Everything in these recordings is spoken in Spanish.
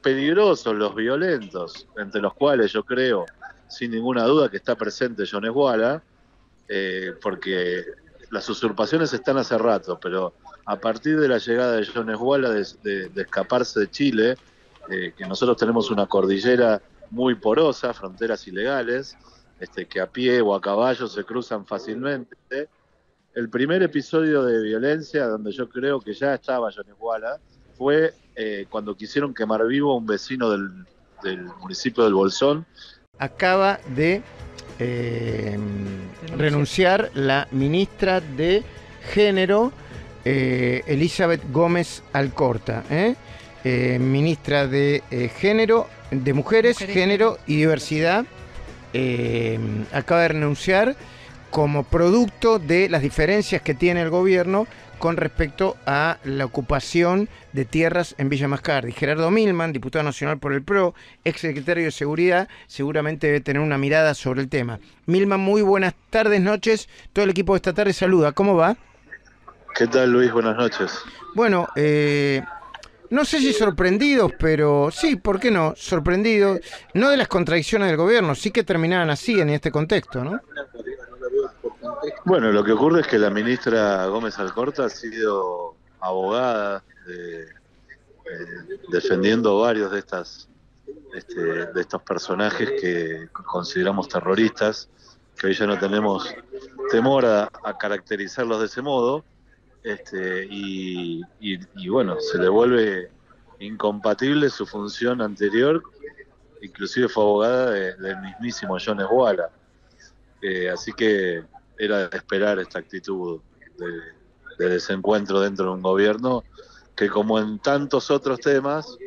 peligrosos, los violentos, entre los cuales yo creo, sin ninguna duda, que está presente John Esguala, eh, porque las usurpaciones están hace rato, pero a partir de la llegada de John Esguala de, escaparse de Chile, eh, que nosotros tenemos una cordillera muy porosa, fronteras ilegales, este, que a pie o a caballo se cruzan fácilmente. El primer episodio de violencia, donde yo creo que ya estaba John Esguala, fue eh, cuando quisieron quemar vivo a un vecino del, municipio del Bolsón. Acaba de eh, renunciar la ministra de Género, eh, Elizabeth Gómez Alcorta, ministra de Género, de Mujeres, Género y Diversidad. acaba de renunciar como producto de las diferencias que tiene el gobierno con respecto a la ocupación de tierras en Villa Mascardi. Gerardo Milman, diputado nacional por el PRO, ex secretario de Seguridad, seguramente debe tener una mirada sobre el tema. Milman, muy buenas tardes, noches. Todo el equipo de esta tarde saluda. ¿Cómo va? ¿Qué tal, Luis? Buenas noches. Bueno, eh, no sé si sorprendidos, pero sí, ¿por qué no? Sorprendidos, no de las contradicciones del gobierno, sí que terminaban así en este contexto, ¿no? Bueno, lo que ocurre es que la ministra Gómez Alcorta ha sido abogada de, eh, defendiendo varios de estas este, de estos personajes que consideramos terroristas, que hoy ya no tenemos temor a, caracterizarlos de ese modo, este, y, bueno, se le vuelve incompatible su función anterior, inclusive fue abogada del mismísimo John Esguala. Eh, así que era de esperar esta actitud de, desencuentro dentro de un gobierno que como en tantos otros temas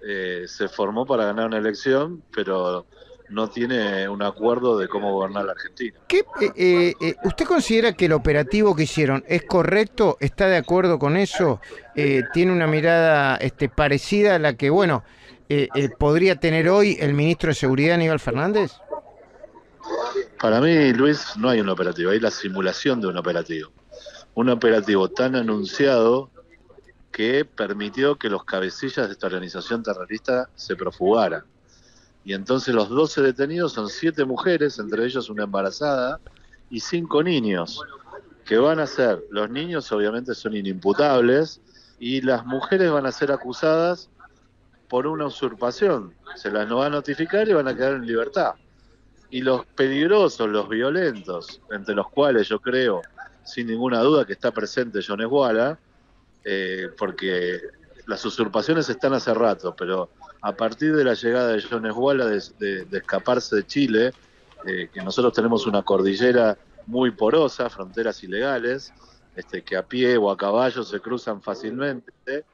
eh, se formó para ganar una elección, pero no tiene un acuerdo de cómo gobernar la Argentina. ¿Qué, eh, eh, ¿Usted considera que el operativo que hicieron es correcto? ¿Está de acuerdo con eso? ¿Tiene una mirada este, parecida a la que, bueno, podría tener hoy el ministro de Seguridad, Aníbal Fernández? Para mí, Luis, no hay un operativo, hay la simulación de un operativo. Un operativo tan anunciado que permitió que los cabecillas de esta organización terrorista se profugaran. Y entonces los 12 detenidos son siete mujeres, entre ellos una embarazada, y cinco niños, que van a ser, los niños obviamente son inimputables, y las mujeres van a ser acusadas por una usurpación. Se las no va a notificar y van a quedar en libertad y los peligrosos, los violentos, entre los cuales yo creo, sin ninguna duda, que está presente John Esguala, eh, porque las usurpaciones están hace rato, pero a partir de la llegada de John Esguala de, escaparse de Chile, eh, que nosotros tenemos una cordillera muy porosa, fronteras ilegales, este, que a pie o a caballo se cruzan fácilmente.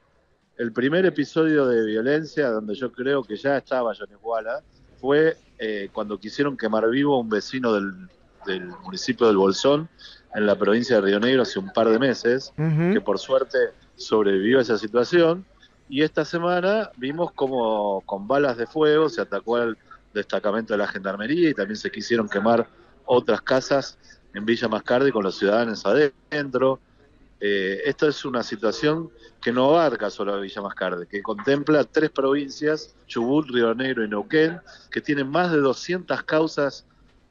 El primer episodio de violencia, donde yo creo que ya estaba John Esguala, fue eh, cuando quisieron quemar vivo a un vecino del, municipio del Bolsón, en la provincia de Río Negro, hace un par de meses, que por suerte sobrevivió a esa situación. Y esta semana vimos como con balas de fuego se atacó al destacamento de la gendarmería y también se quisieron quemar otras casas en Villa Mascardi con los ciudadanos adentro. Eh, esta es una situación que no abarca solo a Villa Mascarde, que contempla tres provincias, Chubut, Río Negro y Neuquén, que tienen más de 200 causas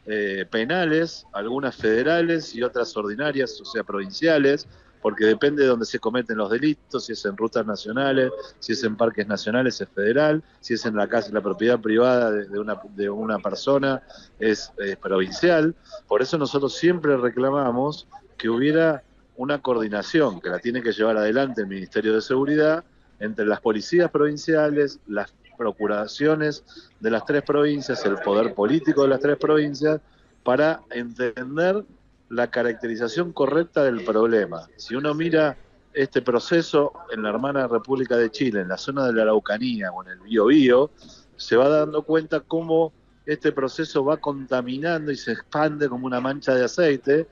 eh, penales, algunas federales y otras ordinarias, o sea, provinciales, porque depende de dónde se cometen los delitos, si es en rutas nacionales, si es en parques nacionales es federal, si es en la casa, la propiedad privada de, una, de una persona es provincial. Por eso nosotros siempre reclamamos que hubiera una coordinación que la tiene que llevar adelante el Ministerio de Seguridad entre las policías provinciales, las procuraciones de las tres provincias, el poder político de las tres provincias, para entender la caracterización correcta del problema. Si uno mira este proceso en la hermana República de Chile, en la zona de la Araucanía o en el Biobío, se va dando cuenta cómo este proceso va contaminando y se expande como una mancha de aceite,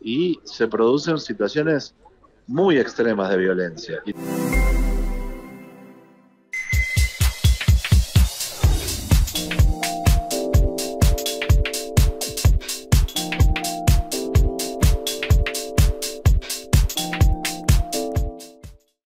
y se producen situaciones muy extremas de violencia.